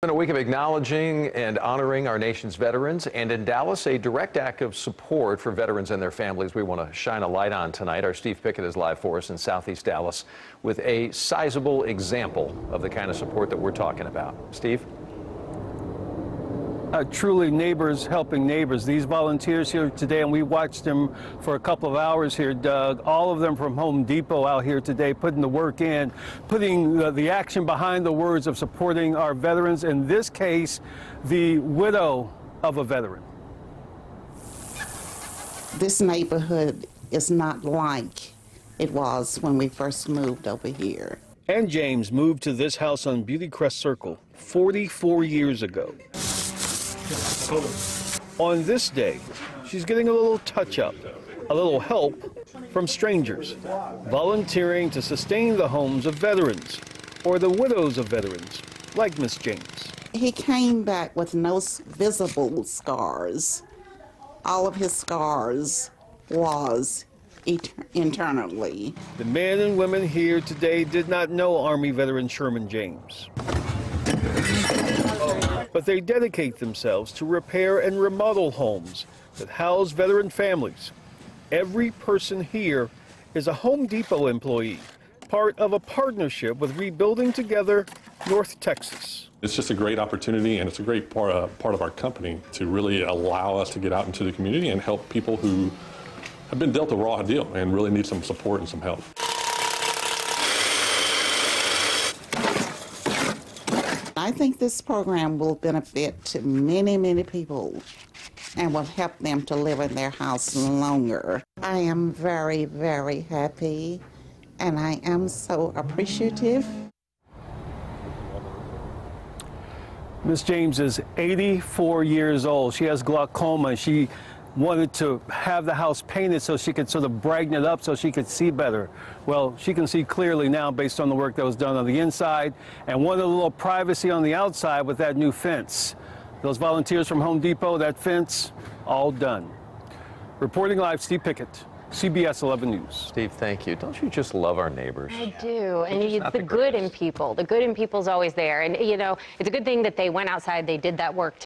been a week of acknowledging and honoring our nation's veterans, and in Dallas, a direct act of support for veterans and their families we want to shine a light on tonight. Our Steve Pickett is live for us in Southeast Dallas with a sizable example of the kind of support that we're talking about. Steve? Uh, truly neighbors helping neighbors. These volunteers here today, and we watched them for a couple of hours here, Doug, all of them from Home Depot out here today, putting the work in, putting the, the action behind the words of supporting our veterans, in this case, the widow of a veteran. This neighborhood is not like it was when we first moved over here. And James moved to this house on Beauty Crest Circle 44 years ago. On this day, she's getting a little touch up, a little help from strangers, volunteering to sustain the homes of veterans or the widows of veterans, like Miss James. He came back with no visible scars. All of his scars was internally. The men and women here today did not know Army veteran Sherman James. But they dedicate themselves to repair and remodel homes that house veteran families. Every person here is a Home Depot employee, part of a partnership with Rebuilding Together North Texas. It's just a great opportunity, and it's a great part, uh, part of our company to really allow us to get out into the community and help people who have been dealt a raw deal and really need some support and some help. I think this program will benefit to many, many people and will help them to live in their house longer. I am very, very happy and I am so appreciative. Miss James is 84 years old. She has glaucoma. She wanted to have the house painted so she could sort of brighten it up so she could see better. Well, she can see clearly now based on the work that was done on the inside and wanted a little privacy on the outside with that new fence. Those volunteers from Home Depot, that fence, all done. Reporting live, Steve Pickett, CBS 11 News. Steve, thank you. Don't you just love our neighbors? I do, and you, not the the good in people. The good in people is always there, and you know it's a good thing that they went outside. They did that work